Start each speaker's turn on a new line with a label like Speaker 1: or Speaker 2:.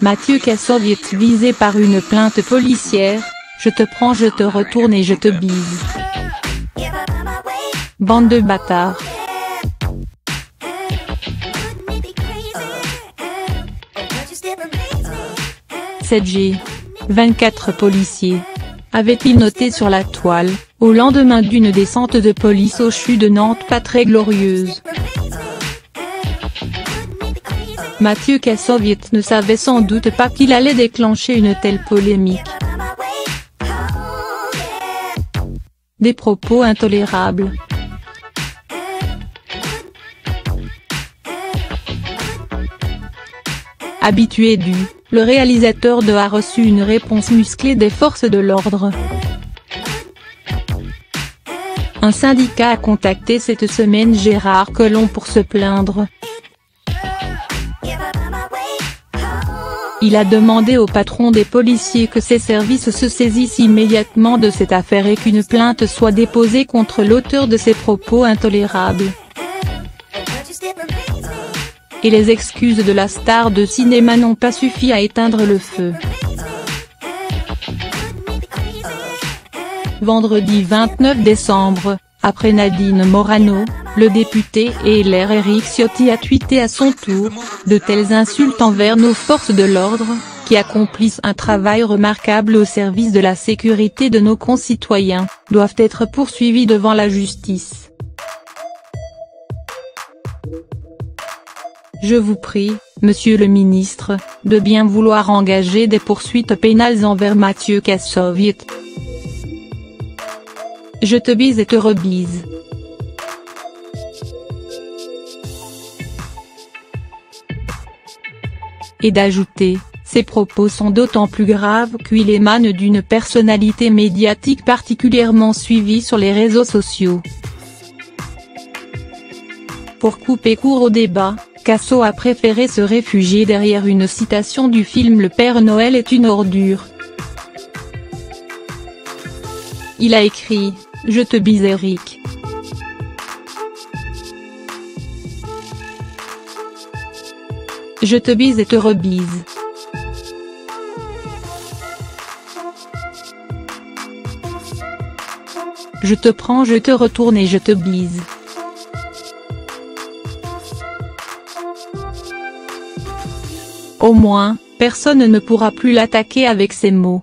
Speaker 1: Mathieu Kassovitz visé par une plainte policière, je te prends je te retourne et je te bise. Bande de bâtards. 7G. 24 policiers. Avait-il noté sur la toile, au lendemain d'une descente de police au CHU de Nantes pas très glorieuse. Mathieu Kassovitz ne savait sans doute pas qu'il allait déclencher une telle polémique. Des propos intolérables. Habitué du, le réalisateur de a reçu une réponse musclée des forces de l'ordre. Un syndicat a contacté cette semaine Gérard Collomb pour se plaindre. Il a demandé au patron des policiers que ses services se saisissent immédiatement de cette affaire et qu'une plainte soit déposée contre l'auteur de ces propos intolérables et les excuses de la star de cinéma n'ont pas suffi à éteindre le feu. Vendredi 29 décembre, après Nadine Morano, le député et l'air Eric Ciotti a tweeté à son tour, de telles insultes envers nos forces de l'ordre, qui accomplissent un travail remarquable au service de la sécurité de nos concitoyens, doivent être poursuivies devant la justice. Je vous prie, monsieur le ministre, de bien vouloir engager des poursuites pénales envers Mathieu Kassovitz. Je te bise et te rebise. Et d'ajouter, ces propos sont d'autant plus graves qu'ils émanent d'une personnalité médiatique particulièrement suivie sur les réseaux sociaux. Pour couper court au débat, Casso a préféré se réfugier derrière une citation du film Le Père Noël est une ordure. Il a écrit « Je te bise Eric ». Je te bise et te rebise. Je te prends je te retourne et je te bise. Au moins, personne ne pourra plus l'attaquer avec ces mots.